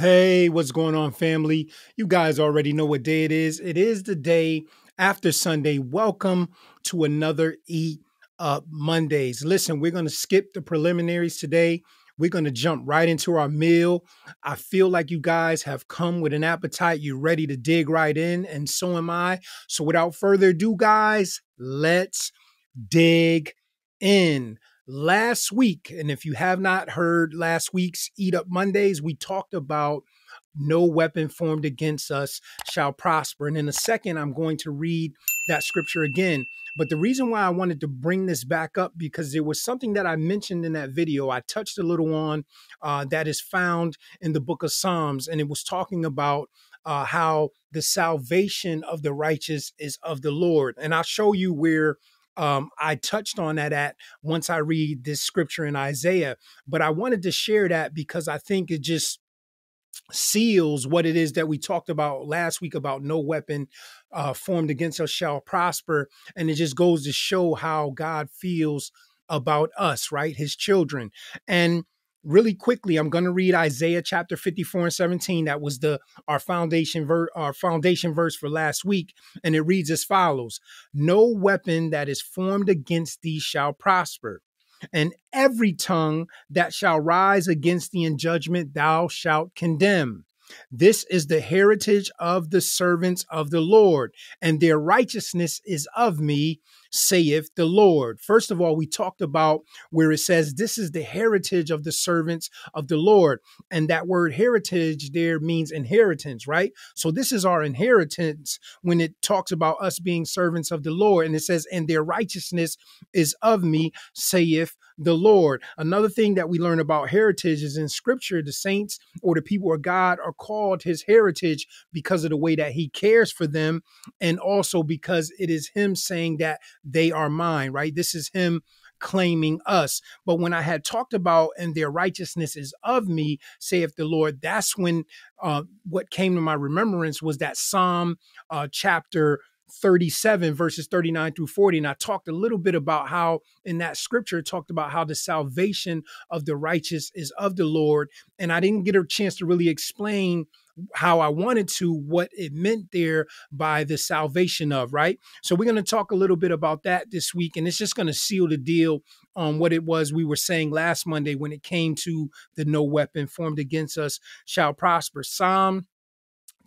Hey, what's going on, family? You guys already know what day it is. It is the day after Sunday. Welcome to another Eat Up Mondays. Listen, we're going to skip the preliminaries today. We're going to jump right into our meal. I feel like you guys have come with an appetite. You're ready to dig right in, and so am I. So, without further ado, guys, let's dig in last week, and if you have not heard last week's Eat Up Mondays, we talked about no weapon formed against us shall prosper. And in a second, I'm going to read that scripture again. But the reason why I wanted to bring this back up because there was something that I mentioned in that video. I touched a little on uh, that is found in the book of Psalms, and it was talking about uh, how the salvation of the righteous is of the Lord. And I'll show you where um, I touched on that at once I read this scripture in Isaiah, but I wanted to share that because I think it just seals what it is that we talked about last week about no weapon uh, formed against us shall prosper. And it just goes to show how God feels about us, right? His children. And really quickly i'm going to read isaiah chapter 54 and 17 that was the our foundation ver- our foundation verse for last week and it reads as follows no weapon that is formed against thee shall prosper and every tongue that shall rise against thee in judgment thou shalt condemn. This is the heritage of the servants of the Lord, and their righteousness is of me, saith the Lord. First of all, we talked about where it says, This is the heritage of the servants of the Lord. And that word heritage there means inheritance, right? So this is our inheritance when it talks about us being servants of the Lord. And it says, And their righteousness is of me, saith the Lord. Another thing that we learn about heritage is in scripture, the saints or the people of God are called his heritage because of the way that he cares for them. And also because it is him saying that they are mine, right? This is him claiming us. But when I had talked about, and their righteousness is of me, saith the Lord, that's when uh, what came to my remembrance was that Psalm uh, chapter 37 verses 39 through 40 and i talked a little bit about how in that scripture talked about how the salvation of the righteous is of the lord and i didn't get a chance to really explain how I wanted to, what it meant there by the salvation of, right? So we're going to talk a little bit about that this week, and it's just going to seal the deal on what it was we were saying last Monday when it came to the no weapon formed against us shall prosper. Psalm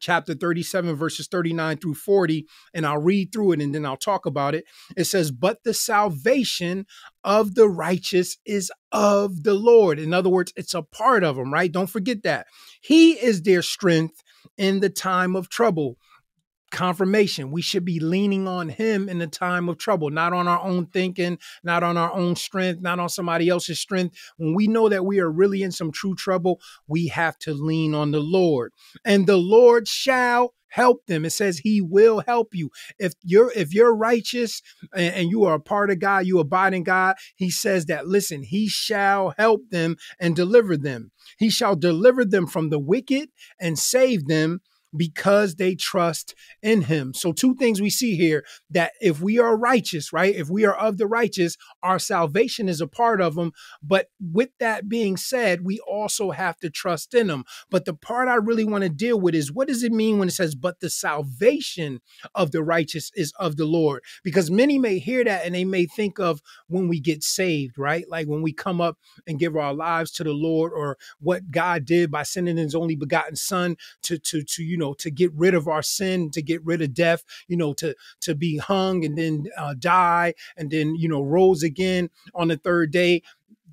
chapter 37, verses 39 through 40, and I'll read through it and then I'll talk about it. It says, But the salvation of the righteous is of the Lord. In other words, it's a part of them, right? Don't forget that. He is their strength in the time of trouble confirmation. We should be leaning on him in the time of trouble, not on our own thinking, not on our own strength, not on somebody else's strength. When we know that we are really in some true trouble, we have to lean on the Lord. And the Lord shall help them it says he will help you if you're if you're righteous and, and, you are a part of god you abide in god he says that listen he shall help them and deliver them he shall deliver them from the wicked and save them because they trust in him. So, two things we see here that if we are righteous, right, if we are of the righteous, our salvation is a part of them. But with that being said, we also have to trust in him. But the part I really want to deal with is what does it mean when it says, but the salvation of the righteous is of the Lord? Because many may hear that and they may think of when we get saved, right? Like when we come up and give our lives to the Lord or what God did by sending his only begotten son to, to, to, you know, know, to get rid of our sin, to get rid of death, you know, to to be hung and then uh, die and then you know rose again on the third day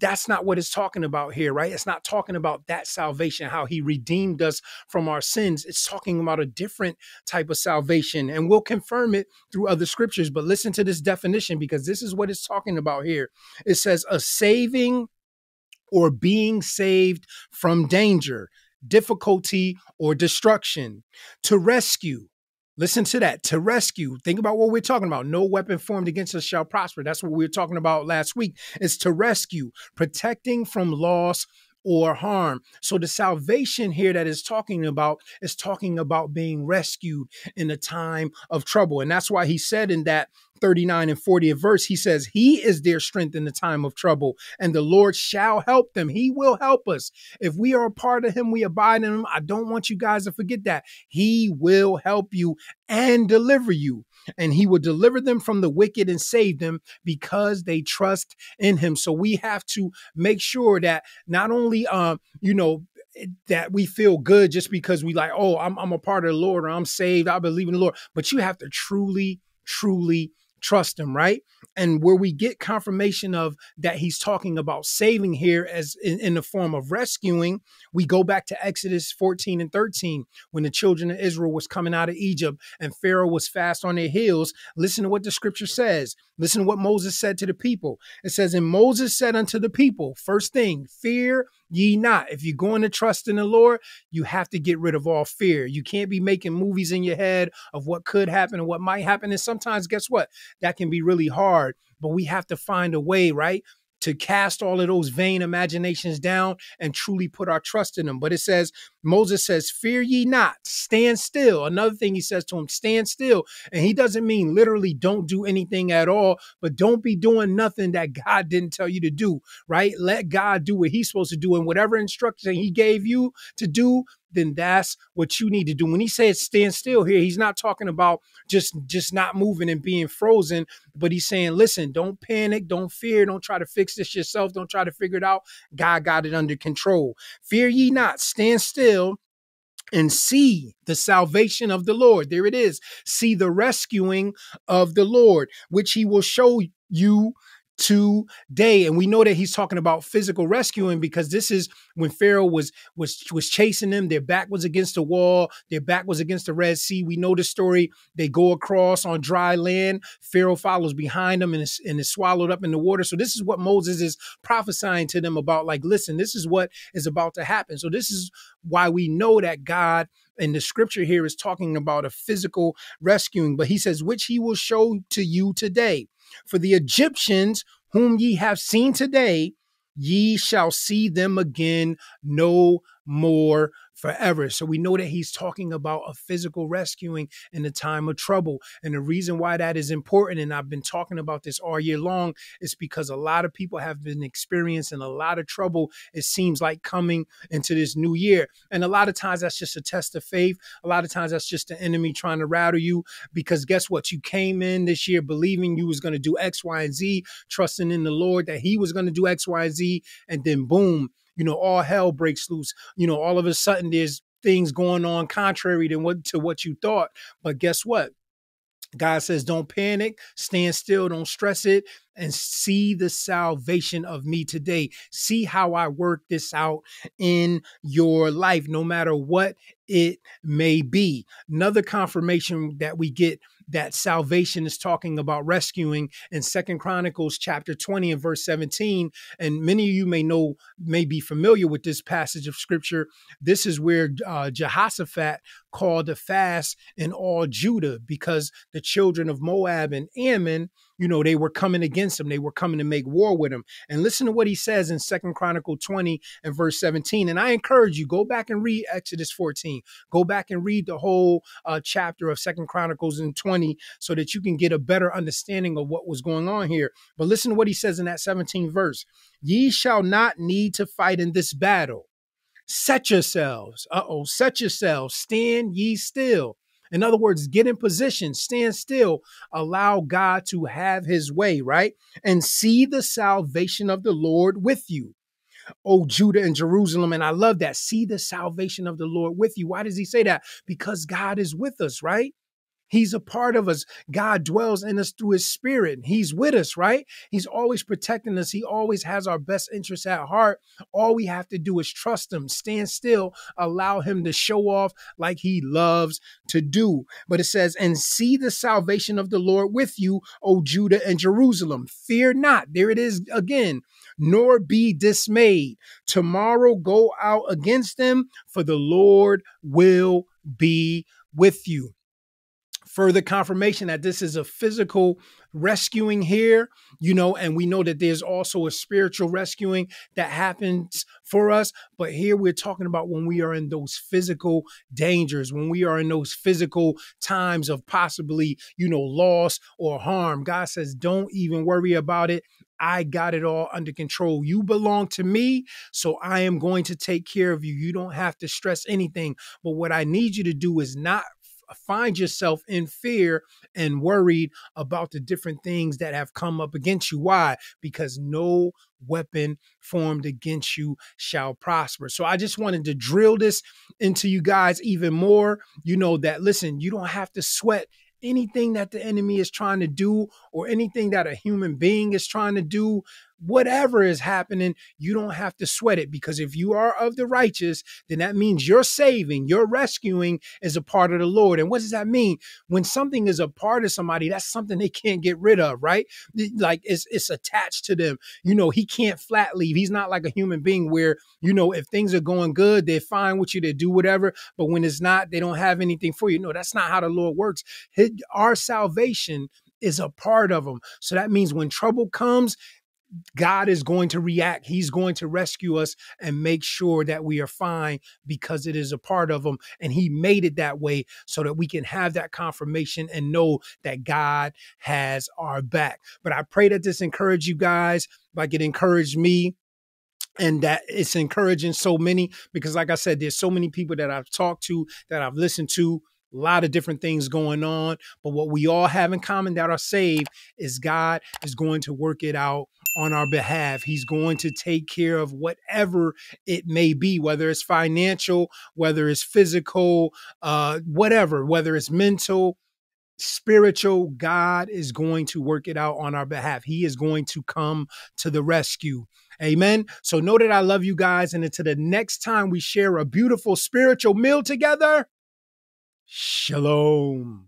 that's not what it's talking about here, right? It's not talking about that salvation, how he redeemed us from our sins. It's talking about a different type of salvation. And we'll confirm it through other scriptures. But listen to this definition because this is what it's talking about here. It says, a saving or being saved from danger, difficulty, or destruction. To rescue, listen to that, to rescue. Think about what we're talking about. No weapon formed against us shall prosper. That's what we were talking about last week. It's to rescue, protecting from loss or harm. So the salvation here that is talking about is talking about being rescued in a time of trouble. And that's why he said in that 39 and forty, 40th verse, he says, He is their strength in the time of trouble, and the Lord shall help them. He will help us. If we are a part of Him, we abide in Him. I don't want you guys to forget that. He will help you and deliver you, and He will deliver them from the wicked and save them because they trust in Him. So we have to make sure that not only, um, you know, that we feel good just because we like, oh, I'm, I'm a part of the Lord or I'm saved, I believe in the Lord. But you have to truly, truly trust him, right? And where we get confirmation of that he's talking about saving here as in, in, the form of rescuing, we go back to Exodus 14 and 13 when the children of Israel was coming out of Egypt and Pharaoh was fast on their heels. Listen to what the scripture says. Listen to what Moses said to the people. It says, And Moses said unto the people, first thing, fear ye not. If you're going to trust in the Lord, you have to get rid of all fear. You can't be making movies in your head of what could happen and what might happen. And sometimes, guess what? That can be really hard, but we have to find a way, right? to cast all of those vain imaginations down and truly put our trust in them. But it says, Moses says, Fear ye not, stand still. Another thing he says to him, stand still. And he doesn't mean literally don't do anything at all, but don't be doing nothing that God didn't tell you to do, right? Let God do what he's supposed to do. And whatever instruction he gave you to do, then that's what you need to do. When he says stand still here, he's not talking about just just not moving and being frozen, but he's saying, listen, don't panic, don't fear, don't try to fix this yourself, don't try to figure it out. God got it under control. Fear ye not, stand still and see the salvation of the Lord. There it is. See the rescuing of the Lord, which he will show you today and we know that he's talking about physical rescuing because this is when pharaoh was was was chasing them. Their back was against the wall. Their back was against the red sea. We know the story. They go across on dry land. Pharaoh follows behind them and is, and is swallowed up in the water. So this is what moses is prophesying to them about like listen this is what is about to happen. So this is why we know that god and the scripture here is talking about a physical rescuing but he says which he will show to you today for the Egyptians, whom ye have seen today, ye shall see them again no more forever. So we know that he's talking about a physical rescuing in the time of trouble. And the reason why that is important, and I've been talking about this all year long, is because a lot of people have been experiencing a lot of trouble, it seems like coming into this new year. And a lot of times that's just a test of faith. A lot of times that's just the enemy trying to rattle you because guess what? You came in this year believing you was going to do X, Y, and Z, trusting in the Lord that he was going to do X, Y, and Z. And then boom, you know, all hell breaks loose. You know, all of a sudden there's things going on contrary to what to what you thought. But guess what? God says, don't panic, stand still, don't stress it, and see the salvation of me today. See how I work this out in your life, no matter what it may be. Another confirmation that we get that salvation is talking about rescuing in second chronicles chapter 20 and verse 17 and many of you may know may be familiar with this passage of scripture. This is where uh, jehoshaphat called a fast in all judah because the children of moab and ammon you know they were coming against him they were coming to make war with him. And listen to what he says in second chronicle 20 and verse 17 and i encourage you go back and read exodus 14 go back and read the whole uh, chapter of second chronicles and 20 so that you can get a better understanding of what was going on here. But listen to what he says in that 17th verse. Ye shall not need to fight in this battle. Set yourselves uh-oh set yourselves stand ye still in other words, get in position, stand still, allow God to have his way, right? And see the salvation of the Lord with you. Oh, Judah and Jerusalem. And I love that. See the salvation of the Lord with you. Why does he say that? Because God is with us, right? He's a part of us. God dwells in us through his spirit. He's with us, right? He's always protecting us. He always has our best interests at heart. All we have to do is trust him, stand still, allow him to show off like he loves to do. But it says, and see the salvation of the Lord with you, O Judah and Jerusalem. Fear not. There it is again. Nor be dismayed. Tomorrow go out against them, for the Lord will be with you. Further confirmation that this is a physical rescuing here, you know, and we know that there's also a spiritual rescuing that happens for us. But here we're talking about when we are in those physical dangers, when we are in those physical times of possibly, you know, loss or harm. God says, don't even worry about it. I got it all under control. You belong to me, so I am going to take care of you. You don't have to stress anything. But what I need you to do is not find yourself in fear and worried about the different things that have come up against you. Why? Because no weapon formed against you shall prosper. So I just wanted to drill this into you guys even more. You know that, listen, you don't have to sweat anything that the enemy is trying to do or anything that a human being is trying to do whatever is happening, you don't have to sweat it because if you are of the righteous, then that means you're saving, you're rescuing is a part of the Lord. And what does that mean? When something is a part of somebody, that's something they can't get rid of, right? Like it's it's attached to them. You know, he can't flat leave. He's not like a human being where, you know, if things are going good, they're fine with you, they do whatever. But when it's not, they don't have anything for you. No, that's not how the Lord works. Our salvation is a part of them. So that means when trouble comes, God is going to react. He's going to rescue us and make sure that we are fine because it is a part of Him. And He made it that way so that we can have that confirmation and know that God has our back. But I pray that this encourage you guys, like it encouraged me and that it's encouraging so many because like i said there's so many people that i've talked to that i've listened to a lot of different things going on but what we all have in common that are saved is god is going to work it out on our behalf. He's going to take care of whatever it may be, whether it's financial, whether it's physical, uh, whatever, whether it's mental, spiritual. God is going to work it out on our behalf. He is going to come to the rescue. Amen. So know that I love you guys. And until the next time we share a beautiful spiritual meal together, shalom.